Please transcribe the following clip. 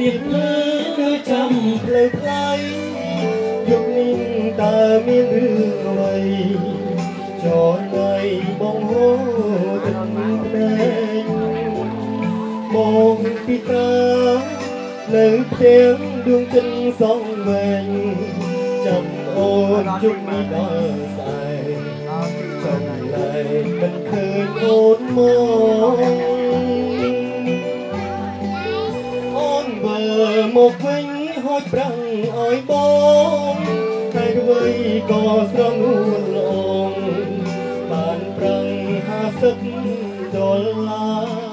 ទៀតលើគឺចាំផ្លូវផ្លៃយុគនេះតើមានរឿងអ្វីចរណៃបងហូរទឹកភ្នែកមកពីតានៅផ្ទាំងដួងចិត្តសងវែងចាំអូនជុំនេះដល់ស្អែកចាំឡែកមិនឃើញអូនមក មកវិញហូចប្រាំងឲ្យបងតែអ្វីក៏ស្រនួលល្អងបានប្រាំង50ដុល្លារ